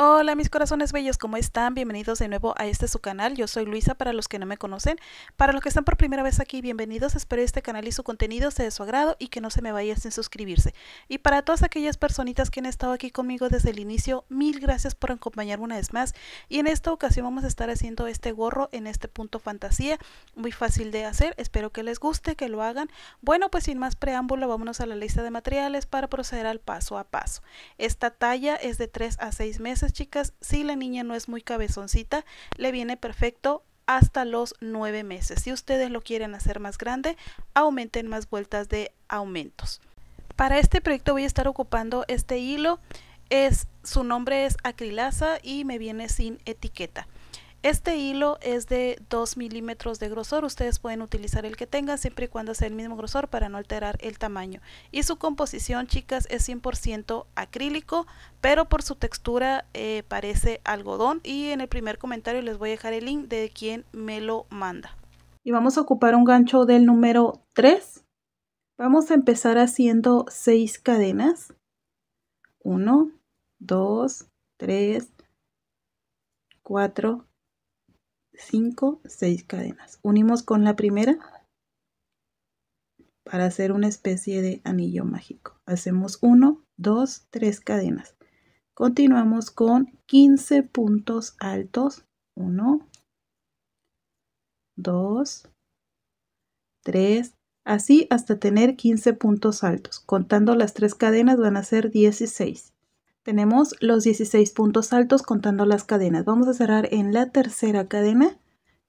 Hola mis corazones bellos, ¿cómo están? Bienvenidos de nuevo a este su canal. Yo soy Luisa para los que no me conocen. Para los que están por primera vez aquí, bienvenidos. Espero este canal y su contenido sea de su agrado y que no se me vaya sin suscribirse. Y para todas aquellas personitas que han estado aquí conmigo desde el inicio, mil gracias por acompañarme una vez más. Y en esta ocasión vamos a estar haciendo este gorro en este punto fantasía. Muy fácil de hacer, espero que les guste, que lo hagan. Bueno, pues sin más preámbulo, vámonos a la lista de materiales para proceder al paso a paso. Esta talla es de 3 a 6 meses chicas, si la niña no es muy cabezoncita, le viene perfecto hasta los nueve meses. Si ustedes lo quieren hacer más grande, aumenten más vueltas de aumentos. Para este proyecto voy a estar ocupando este hilo. Es, su nombre es acrilasa y me viene sin etiqueta. Este hilo es de 2 milímetros de grosor, ustedes pueden utilizar el que tengan siempre y cuando sea el mismo grosor para no alterar el tamaño. Y su composición, chicas, es 100% acrílico, pero por su textura eh, parece algodón. Y en el primer comentario les voy a dejar el link de quien me lo manda. Y vamos a ocupar un gancho del número 3. Vamos a empezar haciendo 6 cadenas. 1, 2, 3, 4, 5, 6 cadenas. Unimos con la primera para hacer una especie de anillo mágico. Hacemos 1, 2, 3 cadenas. Continuamos con 15 puntos altos. 1, 2, 3, así hasta tener 15 puntos altos. Contando las 3 cadenas van a ser 16. Tenemos los 16 puntos altos contando las cadenas. Vamos a cerrar en la tercera cadena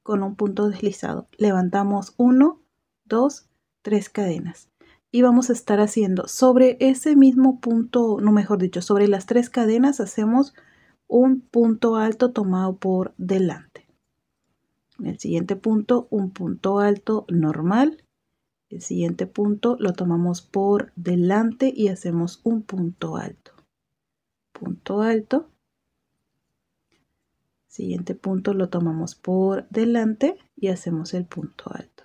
con un punto deslizado. Levantamos 1, 2, 3 cadenas. Y vamos a estar haciendo sobre ese mismo punto, no mejor dicho, sobre las tres cadenas hacemos un punto alto tomado por delante. En el siguiente punto, un punto alto normal. El siguiente punto lo tomamos por delante y hacemos un punto alto punto alto. Siguiente punto lo tomamos por delante y hacemos el punto alto.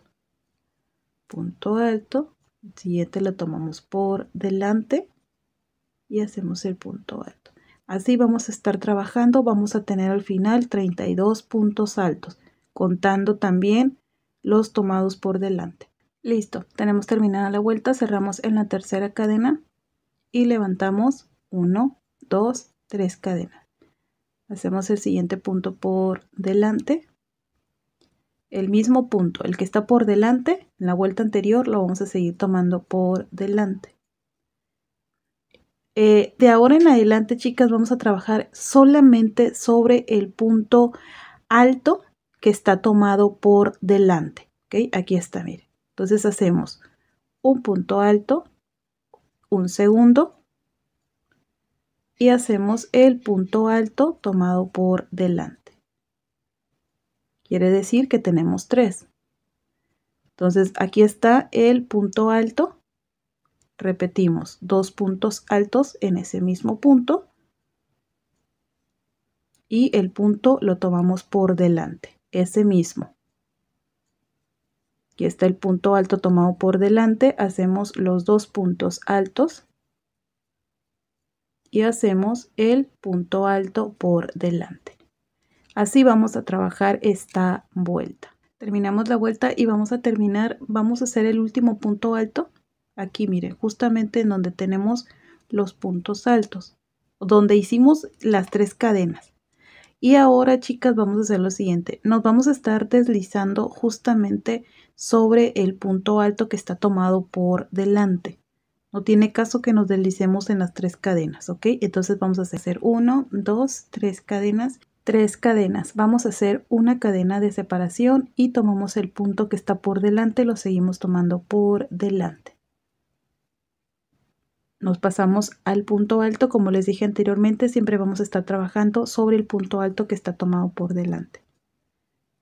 Punto alto. Siguiente lo tomamos por delante y hacemos el punto alto. Así vamos a estar trabajando. Vamos a tener al final 32 puntos altos, contando también los tomados por delante. Listo, tenemos terminada la vuelta, cerramos en la tercera cadena y levantamos 1, 2, 3 cadenas. Hacemos el siguiente punto por delante. El mismo punto, el que está por delante, en la vuelta anterior lo vamos a seguir tomando por delante. Eh, de ahora en adelante, chicas, vamos a trabajar solamente sobre el punto alto que está tomado por delante. ¿ok? Aquí está, miren. Entonces hacemos un punto alto, un segundo, y hacemos el punto alto tomado por delante. Quiere decir que tenemos tres. Entonces aquí está el punto alto. Repetimos dos puntos altos en ese mismo punto. Y el punto lo tomamos por delante, ese mismo. Aquí está el punto alto tomado por delante. Hacemos los dos puntos altos y hacemos el punto alto por delante. Así vamos a trabajar esta vuelta. Terminamos la vuelta y vamos a terminar, vamos a hacer el último punto alto. Aquí miren, justamente en donde tenemos los puntos altos, donde hicimos las tres cadenas. Y ahora, chicas, vamos a hacer lo siguiente. Nos vamos a estar deslizando justamente sobre el punto alto que está tomado por delante. No tiene caso que nos deslicemos en las tres cadenas, ¿ok? Entonces vamos a hacer uno, dos, tres cadenas, tres cadenas. Vamos a hacer una cadena de separación y tomamos el punto que está por delante, lo seguimos tomando por delante. Nos pasamos al punto alto, como les dije anteriormente, siempre vamos a estar trabajando sobre el punto alto que está tomado por delante.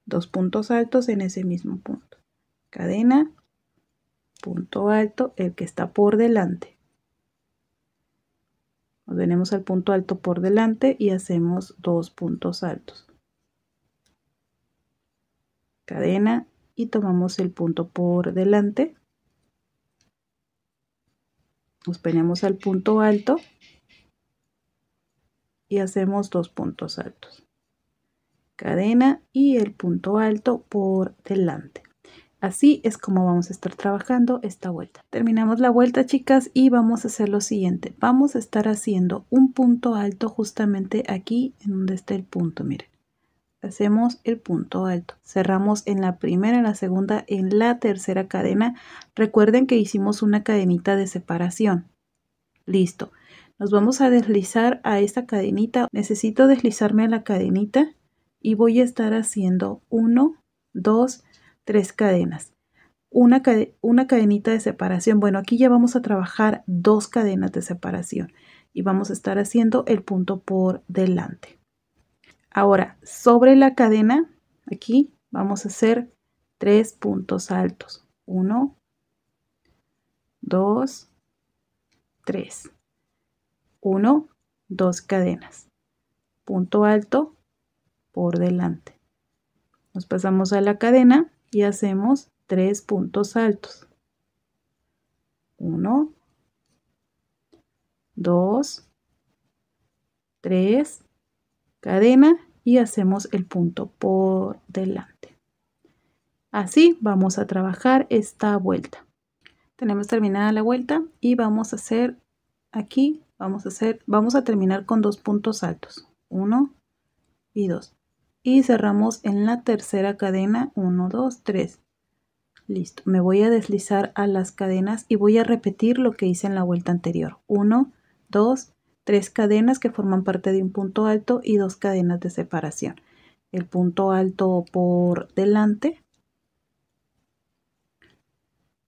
Dos puntos altos en ese mismo punto. Cadena, punto alto, el que está por delante. Nos venimos al punto alto por delante y hacemos dos puntos altos. Cadena y tomamos el punto por delante. Nos venimos al punto alto y hacemos dos puntos altos. Cadena y el punto alto por delante. Así es como vamos a estar trabajando esta vuelta. Terminamos la vuelta, chicas, y vamos a hacer lo siguiente. Vamos a estar haciendo un punto alto justamente aquí en donde está el punto, miren. Hacemos el punto alto. Cerramos en la primera, en la segunda, en la tercera cadena. Recuerden que hicimos una cadenita de separación. Listo. Nos vamos a deslizar a esta cadenita. Necesito deslizarme a la cadenita y voy a estar haciendo uno, dos, tres cadenas. Una, una cadenita de separación. Bueno, aquí ya vamos a trabajar dos cadenas de separación y vamos a estar haciendo el punto por delante. Ahora, sobre la cadena, aquí vamos a hacer tres puntos altos. Uno, dos, tres. Uno, dos cadenas. Punto alto por delante. Nos pasamos a la cadena y hacemos tres puntos altos. Uno, dos, tres, cadena y hacemos el punto por delante. Así vamos a trabajar esta vuelta. Tenemos terminada la vuelta y vamos a hacer aquí, vamos a hacer, vamos a terminar con dos puntos altos. Uno y dos y cerramos en la tercera cadena 1 2 3 listo me voy a deslizar a las cadenas y voy a repetir lo que hice en la vuelta anterior. 1 2 3 cadenas que forman parte de un punto alto y dos cadenas de separación. El punto alto por delante.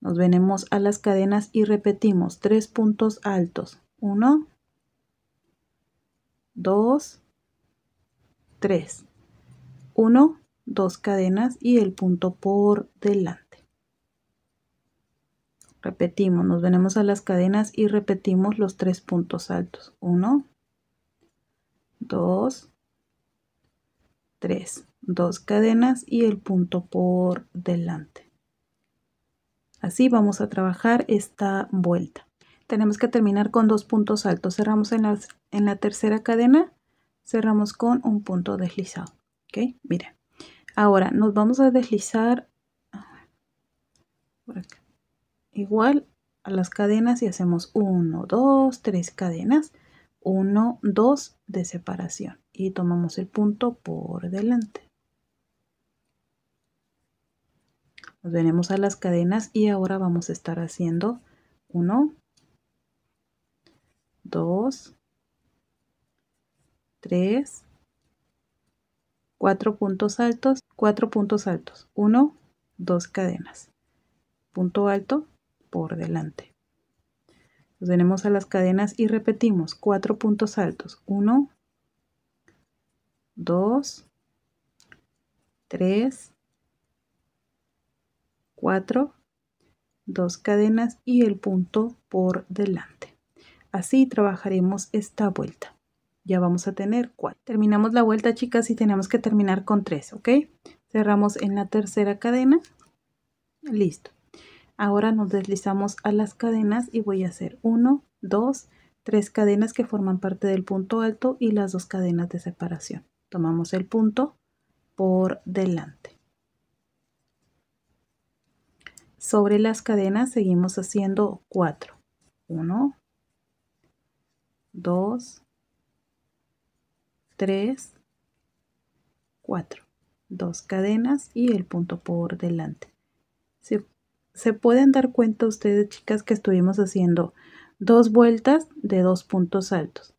Nos venimos a las cadenas y repetimos tres puntos altos. 1 2 3 1, 2 cadenas y el punto por delante. Repetimos, nos venimos a las cadenas y repetimos los tres puntos altos. 1, 2, 3. Dos cadenas y el punto por delante. Así vamos a trabajar esta vuelta. Tenemos que terminar con dos puntos altos. Cerramos en, en la tercera cadena, cerramos con un punto deslizado. ¿Ok? Miren, ahora nos vamos a deslizar igual a las cadenas y hacemos 1, 2, 3 cadenas, 1, 2 de separación y tomamos el punto por delante. Nos venimos a las cadenas y ahora vamos a estar haciendo 1, 2, 3, cuatro puntos altos, cuatro puntos altos, uno, dos cadenas, punto alto por delante. Nos venimos a las cadenas y repetimos cuatro puntos altos, uno, dos, tres, cuatro, dos cadenas y el punto por delante. Así trabajaremos esta vuelta ya vamos a tener cuatro. Terminamos la vuelta, chicas, y tenemos que terminar con tres, ¿ok? Cerramos en la tercera cadena. Listo. Ahora nos deslizamos a las cadenas y voy a hacer uno, dos, tres cadenas que forman parte del punto alto y las dos cadenas de separación. Tomamos el punto por delante. Sobre las cadenas seguimos haciendo cuatro. Uno, dos, 3, 4, dos cadenas y el punto por delante. Se, se pueden dar cuenta ustedes, chicas, que estuvimos haciendo dos vueltas de dos puntos altos.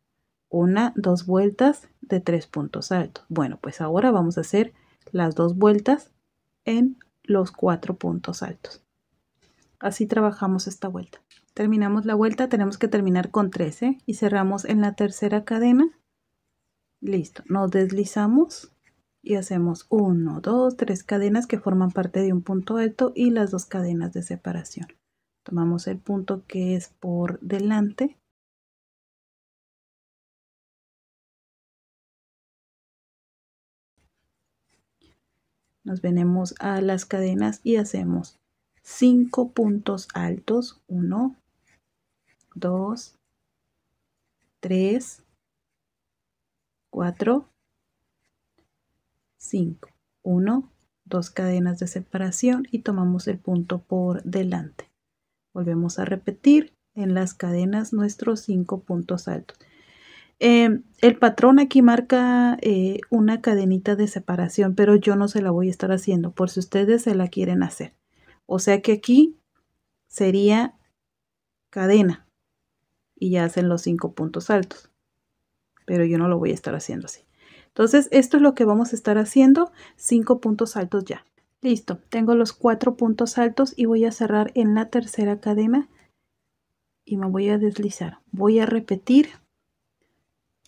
Una, dos vueltas de tres puntos altos. Bueno, pues ahora vamos a hacer las dos vueltas en los cuatro puntos altos. Así trabajamos esta vuelta. Terminamos la vuelta, tenemos que terminar con 13 y cerramos en la tercera cadena Listo, nos deslizamos y hacemos 1, 2, 3 cadenas que forman parte de un punto alto y las dos cadenas de separación. Tomamos el punto que es por delante. Nos venimos a las cadenas y hacemos 5 puntos altos. 1, 2, 3, 4, 5, 1, dos cadenas de separación y tomamos el punto por delante. Volvemos a repetir en las cadenas nuestros cinco puntos altos. Em, el patrón aquí marca eh, una cadenita de separación, pero yo no se la voy a estar haciendo por si ustedes se la quieren hacer. O sea que aquí sería cadena y ya hacen los cinco puntos altos. Pero yo no lo voy a estar haciendo así. Entonces, esto es lo que vamos a estar haciendo, cinco puntos altos ya. Listo, tengo los cuatro puntos altos y voy a cerrar en la tercera cadena y me voy a deslizar. Voy a repetir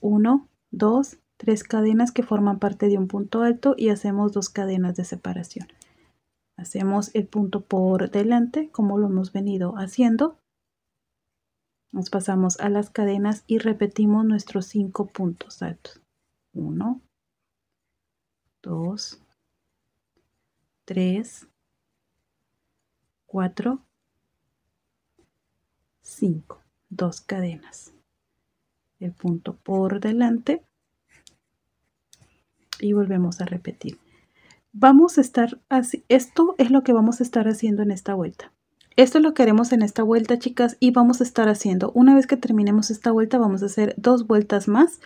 1, 2, 3 cadenas que forman parte de un punto alto y hacemos dos cadenas de separación. Hacemos el punto por delante como lo hemos venido haciendo. Nos pasamos a las cadenas y repetimos nuestros cinco puntos altos. 1, 2, 3, 4, 5, dos cadenas el punto por delante y volvemos a repetir. Vamos a estar así, esto es lo que vamos a estar haciendo en esta vuelta. Esto es lo que haremos en esta vuelta, chicas, y vamos a estar haciendo, una vez que terminemos esta vuelta, vamos a hacer dos vueltas más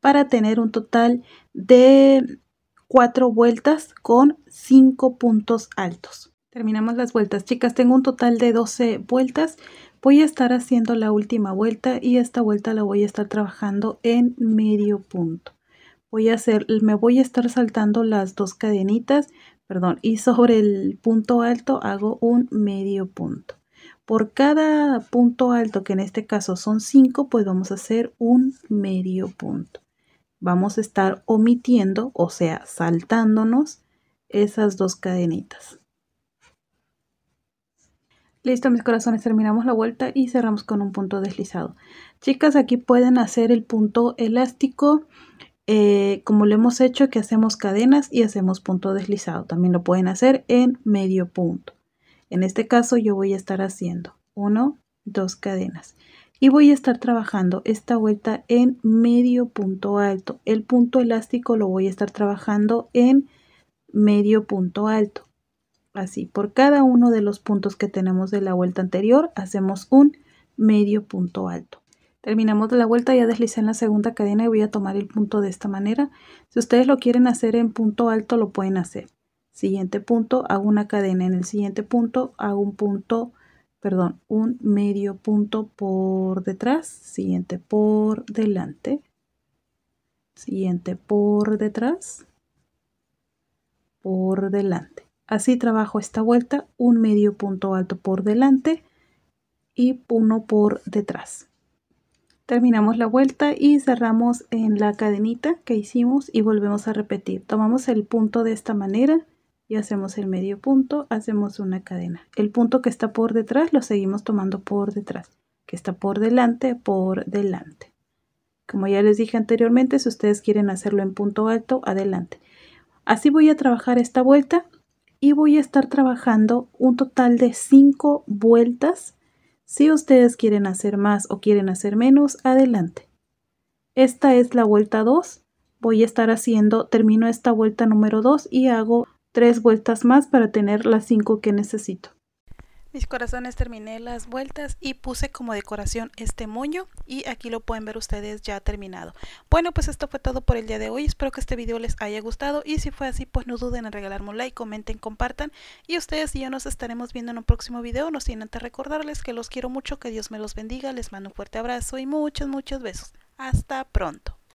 para tener un total de cuatro vueltas con cinco puntos altos. Terminamos las vueltas, chicas, tengo un total de 12 vueltas Voy a estar haciendo la última vuelta y esta vuelta la voy a estar trabajando en medio punto. Voy a hacer, me voy a estar saltando las dos cadenitas, perdón, y sobre el punto alto hago un medio punto. Por cada punto alto, que en este caso son 5, pues vamos a hacer un medio punto. Vamos a estar omitiendo, o sea, saltándonos esas dos cadenitas. Listo, mis corazones, terminamos la vuelta y cerramos con un punto deslizado. Chicas, aquí pueden hacer el punto elástico eh, como lo hemos hecho, que hacemos cadenas y hacemos punto deslizado. También lo pueden hacer en medio punto. En este caso yo voy a estar haciendo uno, dos cadenas. Y voy a estar trabajando esta vuelta en medio punto alto. El punto elástico lo voy a estar trabajando en medio punto alto así por cada uno de los puntos que tenemos de la vuelta anterior hacemos un medio punto alto terminamos la vuelta ya deslicé en la segunda cadena y voy a tomar el punto de esta manera. Si ustedes lo quieren hacer en punto alto lo pueden hacer. Siguiente punto hago una cadena. En el siguiente punto hago un punto perdón un medio punto por detrás siguiente por delante siguiente por detrás por delante. Así trabajo esta vuelta, un medio punto alto por delante y uno por detrás. Terminamos la vuelta y cerramos en la cadenita que hicimos y volvemos a repetir. Tomamos el punto de esta manera y hacemos el medio punto, hacemos una cadena. El punto que está por detrás lo seguimos tomando por detrás, que está por delante, por delante. Como ya les dije anteriormente, si ustedes quieren hacerlo en punto alto, adelante. Así voy a trabajar esta vuelta y voy a estar trabajando un total de 5 vueltas. Si ustedes quieren hacer más o quieren hacer menos, adelante. Esta es la vuelta 2. Voy a estar haciendo, termino esta vuelta número 2 y hago 3 vueltas más para tener las 5 que necesito. Mis corazones terminé las vueltas y puse como decoración este moño y aquí lo pueden ver ustedes ya terminado. Bueno pues esto fue todo por el día de hoy, espero que este video les haya gustado y si fue así pues no duden en regalarme un like, comenten, compartan y ustedes y yo nos estaremos viendo en un próximo video, no sin antes recordarles que los quiero mucho, que Dios me los bendiga, les mando un fuerte abrazo y muchos muchos besos. Hasta pronto.